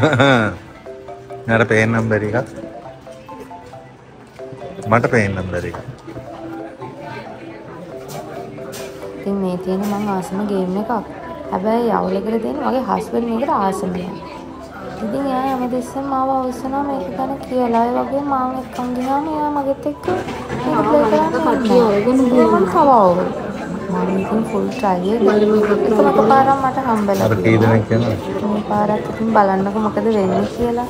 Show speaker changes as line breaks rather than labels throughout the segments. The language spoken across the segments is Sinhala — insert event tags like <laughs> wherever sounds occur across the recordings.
<laughs> මට පේන්නම් බැරි එකක්. මට පේන්නම් බැරි එකක්.
ඉතින් මේ තියෙන මං ආසම ගේම් එකක්. හැබැයි අවුලකට තියෙන මගේ හස්බන්ඩ් මේකට ආසම නෑ. ඉතින් එයා හැමතිස්සෙම මාව අවසනවා මේක ගැන කියලා. ඒ වගේ මාව එක්කන් ගියාම එයා මගෙත් එක්ක මේක ප්ලේ කරන්න මම කවවෝ. මම ෆුල් try එක. එකම පාරක් මට හම්බෙලා
අර කී දෙනෙක් යනවද?
මේ පාරත් ඉතින් බලන්නකො මොකද වෙන්නේ කියලා.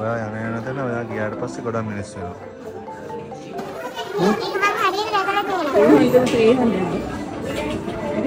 ඔයා යන යන තැන ඔයා ගියාට පස්සේ ගොඩක් මිනිස්සු වෙනවා.
ඒක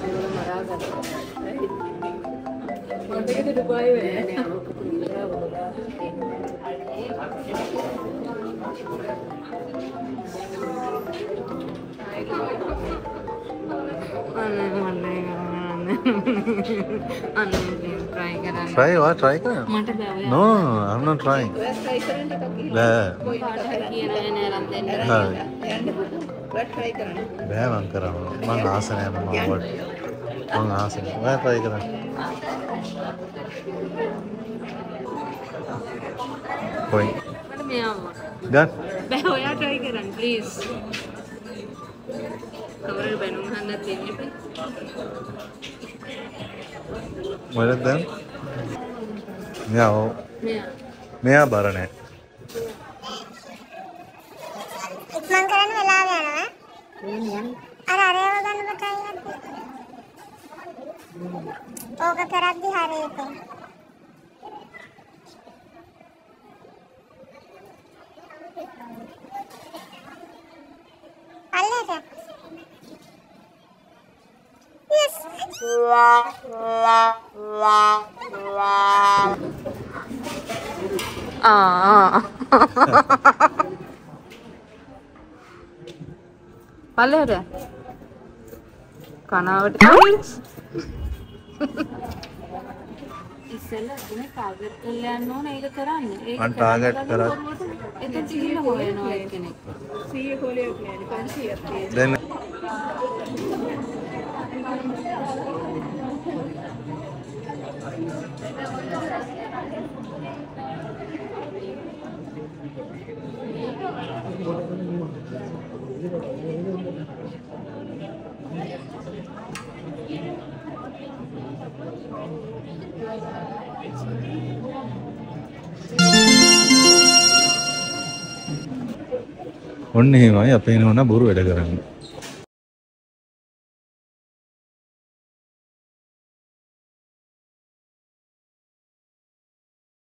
കൊണ്ടേക്ക് ദുബായ് വരെ Try what? Try ka?
No, I'm not trying.
Yeah. Huh. Damn, I'm
karama.
Man, asa na man,
but. මං කරන්න. මං ආස නෑ මම වට. මං ආස නෑ. ඔයා try කරන්න. කොයි?
මට මෙයාව.
ගන්න.
බෑ ඔයා try කරන්න please. කවරේ බැනුම් හන්න දෙන්න එපා.
මොකද දැන්? මෙයා ඔව්.
මෙයා.
මෙයා බර නෑ.
ඉක්මන් කරන්න වෙලාව යනවා. අර අරයව ගන්න Oh, kekerap di hari itu. ya. Yes.
La la la la. Ah. <laughs> Karena Kana ඉස්සෙල්ලා මේ ටාගට් කරලා යන්න ඕන ඒක කරන්න. ඒක
මං target කරා.
එතන ගිහිල්ලා හොයනවා එක්කෙනෙක්. 100 කොලයක් නෑනේ 500ක් තියෙනවා.
දැන් ඔන්න එහෙමයි අපේ නෝනා බොරු වැඩ කරන්නේ.